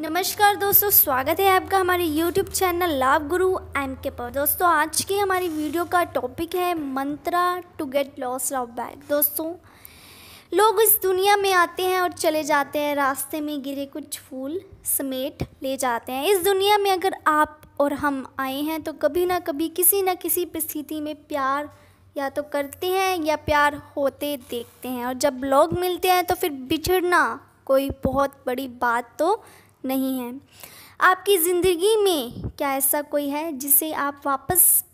नमस्कार दोस्तों, स्वागत है आपका हमारे YouTube चैनल लाभ गुरु एम के पर दोस्तों, आज की हमारी वीडियो का टॉपिक है mantra to get loss of bag दोस्तों, लोग इस दुनिया में आते हैं और चले जाते हैं, रास्ते में गिरे कुछ फूल समेट ले जाते हैं। इस दुनिया में अगर आप और हम आए हैं तो कभी ना कभी, किसी न किसी परिस्थिति में प्यार या तो करते हैं या प्यार होते देखते हैं। और जब लोग मिलते हैं तो फिर बिछड़ना कोई बहुत बड़ी बात तो नहीं है। आपकी ज़िंदगी में क्या ऐसा कोई है जिसे आप वापस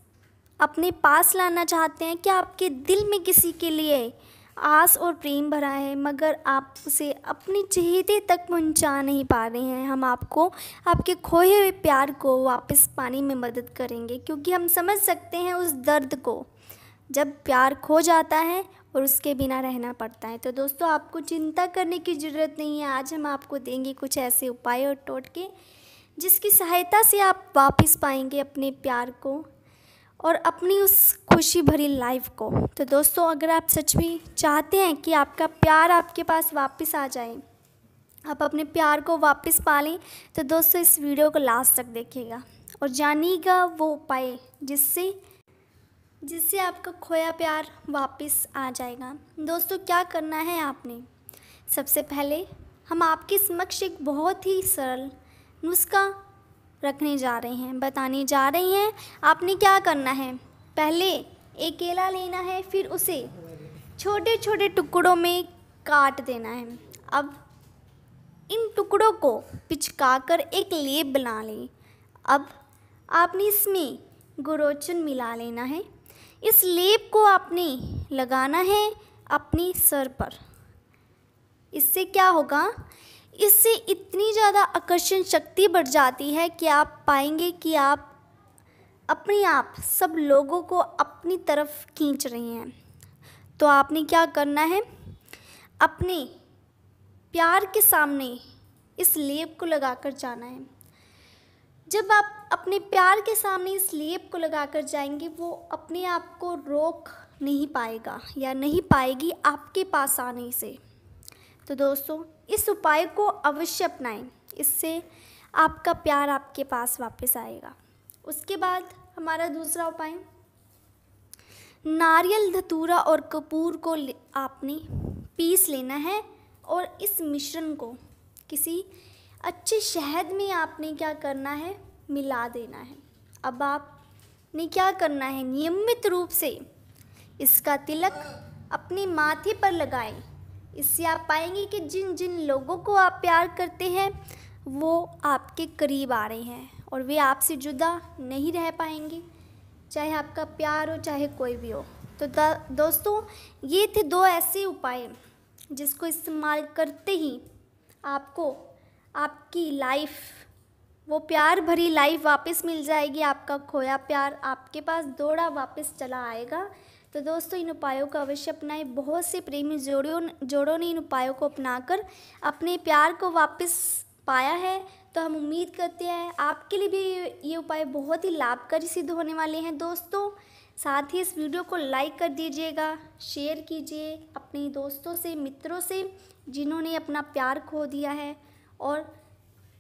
अपने पास लाना चाहते हैं? क्या आपके दिल में किसी के लिए आस और प्रेम भरा है, मगर आप उसे अपने चहेते तक पहुँचा नहीं पा रहे हैं? हम आपको, आपके खोए हुए प्यार को वापस पाने में मदद करेंगे, क्योंकि हम समझ सकते हैं उस दर्द को। जब प्यार खो जाता है और उसके बिना रहना पड़ता है। तो दोस्तों, आपको चिंता करने की ज़रूरत नहीं है। आज हम आपको देंगे कुछ ऐसे उपाय और टोटके, जिसकी सहायता से आप वापस पाएँगे अपने प्यार को और अपनी उस खुशी भरी लाइफ को। तो दोस्तों, अगर आप सच में चाहते हैं कि आपका प्यार आपके पास वापस आ जाए, आप अपने प्यार को वापस पा लें तो दोस्तों, इस वीडियो को लास्ट तक देखिएगा और जानिएगा वो उपाय जिससे जिससे आपका खोया प्यार वापस आ जाएगा। दोस्तों, क्या करना है आपने? सबसे पहले हम आपके समक्ष एक बहुत ही सरल नुस्खा रखने जा रहे हैं, बताने जा रहे हैं, आपने क्या करना है? पहले एक केला लेना है, फिर उसे छोटे छोटे टुकड़ों में काट देना है। अब इन टुकड़ों को पिचका कर एक लेप बना लें। अब आपने इसमें गुरोचन मिला लेना है। इस लेप को आपने लगाना है अपनी सर पर। इससे क्या होगा? इससे इतनी ज़्यादा आकर्षण शक्ति बढ़ जाती है कि आप पाएँगे कि आप अपने आप सब लोगों को अपनी तरफ़ खींच रहे हैं। तो आपने क्या करना है? अपने प्यार के सामने इस लेप को लगाकर जाना है। जब आप अपने प्यार के सामने इस लेप को लगा कर जाएँगे, वो अपने आप को रोक नहीं पाएगा या नहीं पाएगी आपके पास आने से। तो दोस्तों, इस उपाय को अवश्य अपनाएँ। इससे आपका प्यार आपके पास वापस आएगा। उसके बाद हमारा दूसरा उपाय, नारियल, धतूरा और कपूर को आपने पीस लेना है और इस मिश्रण को किसी अच्छे शहद में आपने क्या करना है मिला देना है। अब आपने क्या करना है? नियमित रूप से इसका तिलक अपने माथे पर लगाएँ। इससे आप पाएँगे कि जिन जिन लोगों को आप प्यार करते हैं, वो आपके करीब आ रहे हैं और वे आपसे जुदा नहीं रह पाएँगे। चाहे आपका प्यार हो, चाहे कोई भी हो। तो दोस्तों, ये थे दो ऐसे उपाय जिसको इस्तेमाल करते ही आपको आपकी लाइफ वो प्यार भरी लाइफ वापस मिल जाएगी, आपका खोया प्यार आपके पास दौड़ा वापस चला आएगा। तो दोस्तों, इन उपायों को अवश्य अपनाएँ। बहुत से प्रेमी जोड़ों जोड़ों ने इन उपायों को अपनाकर अपने प्यार को वापस पाया है। तो हम उम्मीद करते हैं, आपके लिए भी ये उपाय बहुत ही लाभकारी सिद्ध होने वाले हैं। दोस्तों, साथ ही इस वीडियो को लाइक कर दीजिएगा, शेयर कीजिए अपने दोस्तों से, मित्रों से, जिन्होंने अपना प्यार खो दिया है। और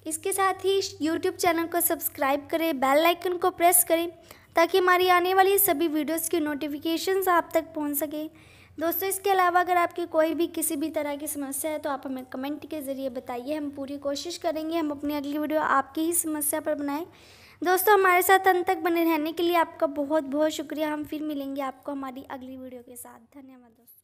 इसके साथ ही यूट्यूब चैनल को सब्सक्राइब करें, बेल आइकन को प्रेस करें, ताकि हमारी आने वाली सभी वीडियोस की नोटिफिकेशंस आप तक पहुँच सके। दोस्तों, इसके अलावा अगर आपकी कोई भी किसी भी तरह की समस्या है तो आप हमें कमेंट के ज़रिए बताइए। हम पूरी कोशिश करेंगे, हम अपनी अगली वीडियो आपकी ही समस्या पर बनाएँ। दोस्तों, हमारे साथ अंत तक बने रहने के लिए आपका बहुत बहुत शुक्रिया। हम फिर मिलेंगे आपको हमारी अगली वीडियो के साथ। धन्यवाद दोस्तों।